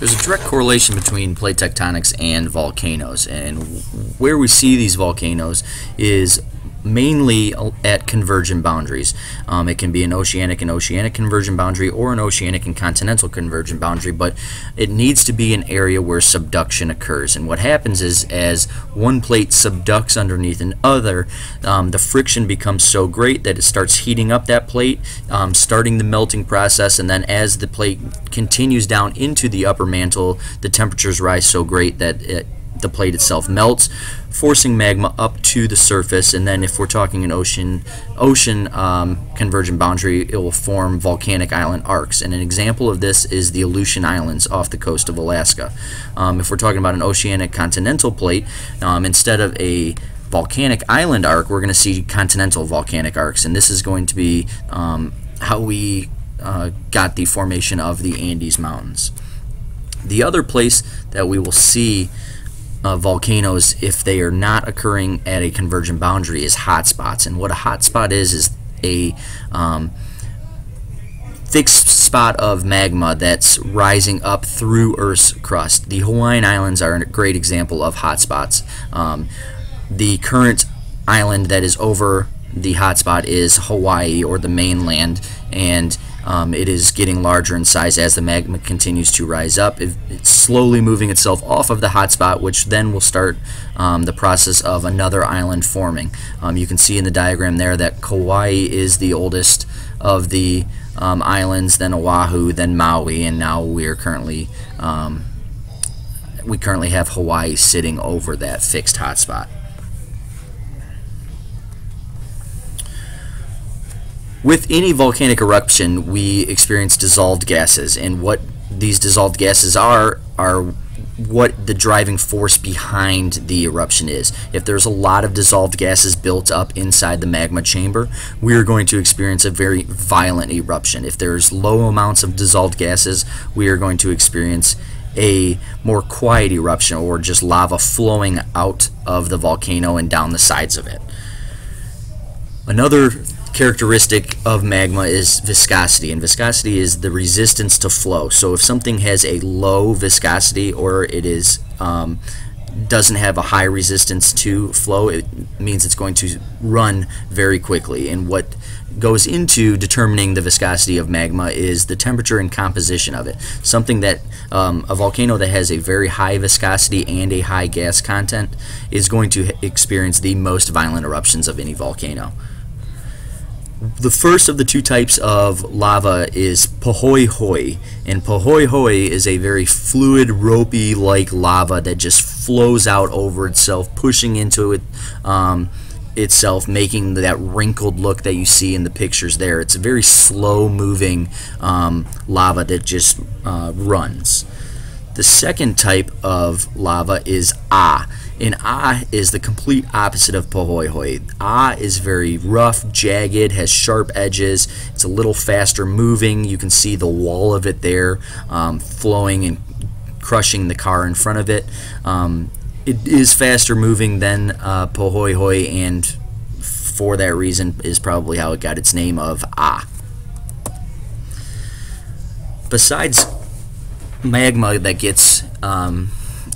There's a direct correlation between plate tectonics and volcanoes, and where we see these volcanoes is mainly at convergent boundaries. Um, it can be an oceanic and oceanic convergent boundary or an oceanic and continental convergent boundary, but it needs to be an area where subduction occurs. And what happens is as one plate subducts underneath another, um, the friction becomes so great that it starts heating up that plate, um, starting the melting process, and then as the plate continues down into the upper mantle, the temperatures rise so great that it the plate itself melts, forcing magma up to the surface. And then, if we're talking an ocean ocean um, convergent boundary, it will form volcanic island arcs. And an example of this is the Aleutian Islands off the coast of Alaska. Um, if we're talking about an oceanic continental plate, um, instead of a volcanic island arc, we're going to see continental volcanic arcs, and this is going to be um, how we uh, got the formation of the Andes Mountains. The other place that we will see uh, volcanoes, if they are not occurring at a convergent boundary, is hotspots. And what a hotspot is is a um, fixed spot of magma that's rising up through Earth's crust. The Hawaiian Islands are a great example of hotspots. Um, the current island that is over the hotspot is Hawaii or the mainland, and um, it is getting larger in size as the magma continues to rise up. It, it's slowly moving itself off of the hotspot, which then will start um, the process of another island forming. Um, you can see in the diagram there that Kauai is the oldest of the um, islands, then Oahu, then Maui, and now we are currently um, we currently have Hawaii sitting over that fixed hotspot. With any volcanic eruption, we experience dissolved gases, and what these dissolved gases are are what the driving force behind the eruption is. If there's a lot of dissolved gases built up inside the magma chamber, we are going to experience a very violent eruption. If there's low amounts of dissolved gases, we are going to experience a more quiet eruption or just lava flowing out of the volcano and down the sides of it. Another characteristic of magma is viscosity, and viscosity is the resistance to flow. So if something has a low viscosity or it is um, doesn't have a high resistance to flow, it means it's going to run very quickly. And what goes into determining the viscosity of magma is the temperature and composition of it. Something that um, a volcano that has a very high viscosity and a high gas content is going to experience the most violent eruptions of any volcano. The first of the two types of lava is pahoehoe, and pahoehoe is a very fluid, ropey-like lava that just flows out over itself, pushing into it um, itself, making that wrinkled look that you see in the pictures there. It's a very slow-moving um, lava that just uh, runs. The second type of lava is Ah, and Ah is the complete opposite of Pahoehoe. Ah is very rough, jagged, has sharp edges. It's a little faster moving. You can see the wall of it there um, flowing and crushing the car in front of it. Um, it is faster moving than uh, Pahoehoe, and for that reason is probably how it got its name of Ah. Besides magma that gets um,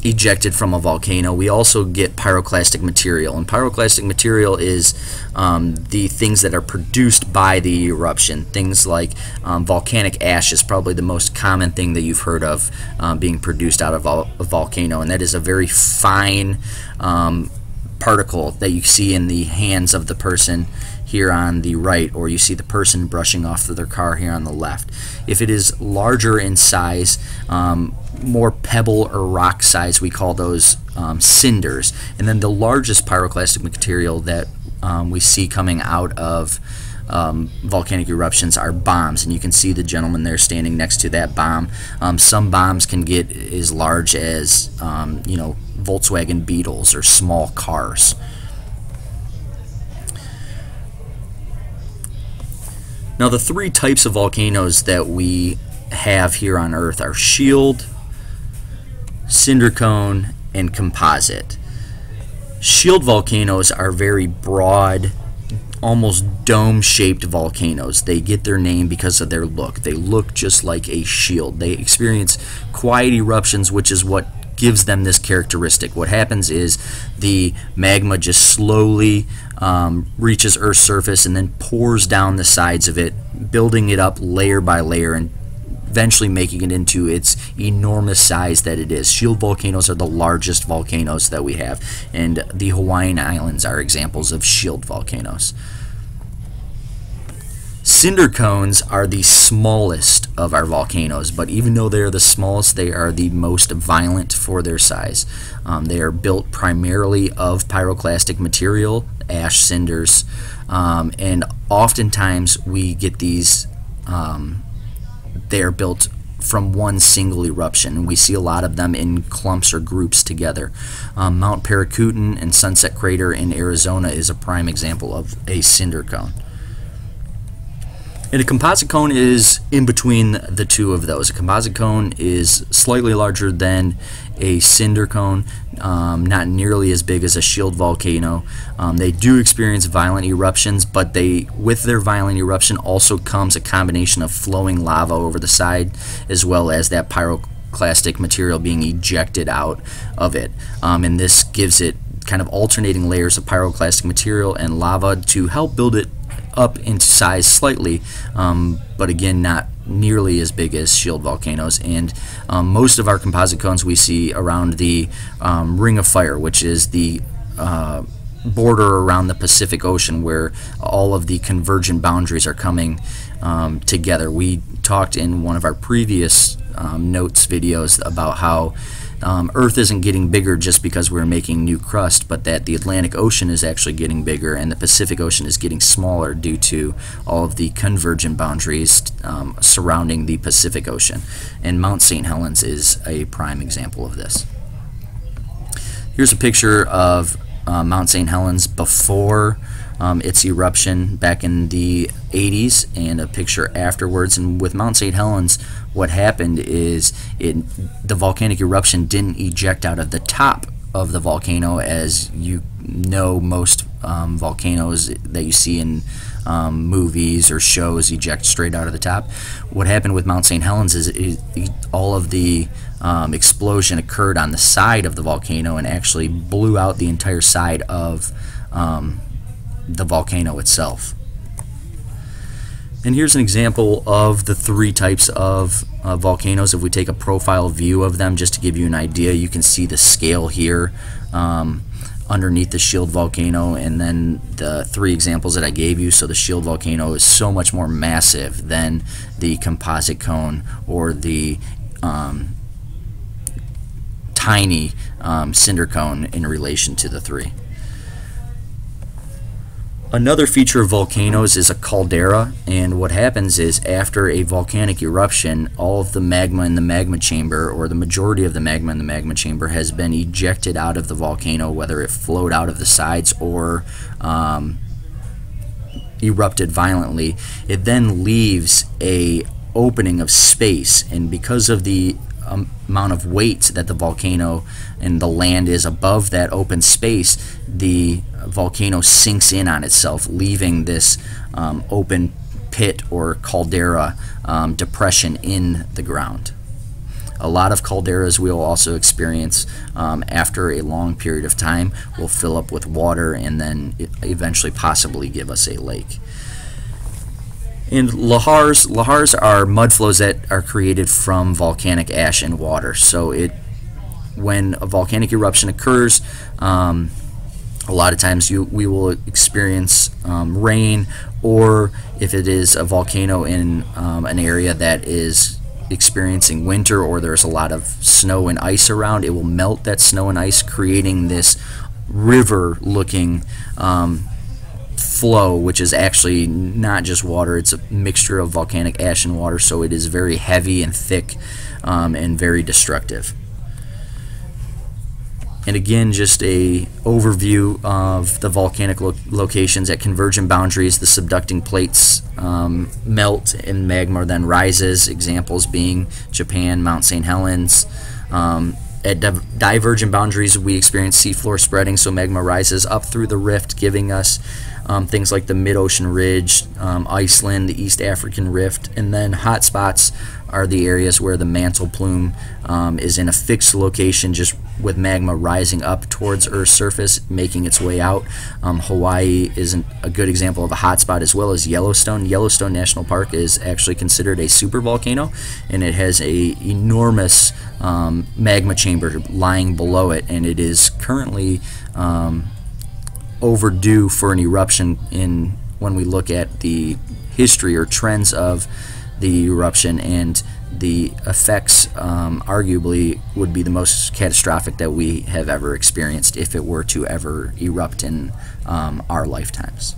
ejected from a volcano, we also get pyroclastic material. And pyroclastic material is um, the things that are produced by the eruption. Things like um, volcanic ash is probably the most common thing that you've heard of um, being produced out of a volcano, and that is a very fine um, particle that you see in the hands of the person here on the right or you see the person brushing off of their car here on the left. If it is larger in size, um, more pebble or rock size, we call those um, cinders. And then the largest pyroclastic material that um, we see coming out of um, volcanic eruptions are bombs, and you can see the gentleman there standing next to that bomb. Um, some bombs can get as large as, um, you know, Volkswagen Beetles or small cars. Now, the three types of volcanoes that we have here on Earth are shield, cinder cone, and composite. Shield volcanoes are very broad, almost dome-shaped volcanoes. They get their name because of their look. They look just like a shield. They experience quiet eruptions, which is what gives them this characteristic. What happens is the magma just slowly um, reaches Earth's surface and then pours down the sides of it, building it up layer by layer and eventually making it into its enormous size that it is. Shield volcanoes are the largest volcanoes that we have, and the Hawaiian Islands are examples of shield volcanoes. Cinder cones are the smallest of our volcanoes, but even though they are the smallest, they are the most violent for their size. Um, they are built primarily of pyroclastic material, ash cinders, um, and oftentimes we get these um, they are built from one single eruption. And we see a lot of them in clumps or groups together. Um, Mount Paricutin and Sunset Crater in Arizona is a prime example of a cinder cone. And a composite cone is in between the two of those. A composite cone is slightly larger than a cinder cone, um, not nearly as big as a shield volcano. Um, they do experience violent eruptions, but they, with their violent eruption, also comes a combination of flowing lava over the side, as well as that pyroclastic material being ejected out of it. Um, and this gives it kind of alternating layers of pyroclastic material and lava to help build it up in size slightly, um, but again, not nearly as big as shield volcanoes. And um, most of our composite cones we see around the um, Ring of Fire, which is the uh, border around the Pacific Ocean where all of the convergent boundaries are coming um, together. We talked in one of our previous um, notes videos about how um, Earth isn't getting bigger just because we're making new crust, but that the Atlantic Ocean is actually getting bigger and the Pacific Ocean is getting smaller due to all of the convergent boundaries um, surrounding the Pacific Ocean. And Mount St. Helens is a prime example of this. Here's a picture of uh, Mount St. Helens before um, its eruption back in the 80s and a picture afterwards. And with Mount St. Helens, what happened is it, the volcanic eruption didn't eject out of the top of the volcano as you know most um, volcanoes that you see in um, movies or shows eject straight out of the top. What happened with Mount St. Helens is it, it, all of the um, explosion occurred on the side of the volcano and actually blew out the entire side of um, the volcano itself. And here's an example of the three types of uh, volcanoes. If we take a profile view of them just to give you an idea, you can see the scale here um, underneath the shield volcano and then the three examples that I gave you. So the shield volcano is so much more massive than the composite cone or the um, tiny um, cinder cone in relation to the three. Another feature of volcanoes is a caldera, and what happens is after a volcanic eruption, all of the magma in the magma chamber, or the majority of the magma in the magma chamber, has been ejected out of the volcano, whether it flowed out of the sides or um, erupted violently. It then leaves a opening of space, and because of the amount of weight that the volcano and the land is above that open space, the volcano sinks in on itself, leaving this um, open pit or caldera um, depression in the ground. A lot of calderas we will also experience um, after a long period of time will fill up with water and then eventually possibly give us a lake. And lahars, lahars are mud flows that are created from volcanic ash and water. So it, when a volcanic eruption occurs, um, a lot of times you we will experience um, rain, or if it is a volcano in um, an area that is experiencing winter or there's a lot of snow and ice around, it will melt that snow and ice, creating this river-looking um, flow, which is actually not just water, it's a mixture of volcanic ash and water, so it is very heavy and thick um, and very destructive. And again, just a overview of the volcanic lo locations at convergent boundaries. The subducting plates um, melt and magma then rises. Examples being Japan, Mount St. Helens. Um, at di divergent boundaries, we experience seafloor spreading, so magma rises up through the rift, giving us um, things like the mid-ocean ridge, um, Iceland, the East African rift, and then hotspots are the areas where the mantle plume um, is in a fixed location just with magma rising up towards Earth's surface, making its way out. Um, Hawaii is an, a good example of a hotspot as well as Yellowstone. Yellowstone National Park is actually considered a supervolcano and it has a enormous um, magma chamber lying below it and it is currently um, overdue for an eruption in when we look at the history or trends of the eruption and the effects um, arguably would be the most catastrophic that we have ever experienced if it were to ever erupt in um, our lifetimes.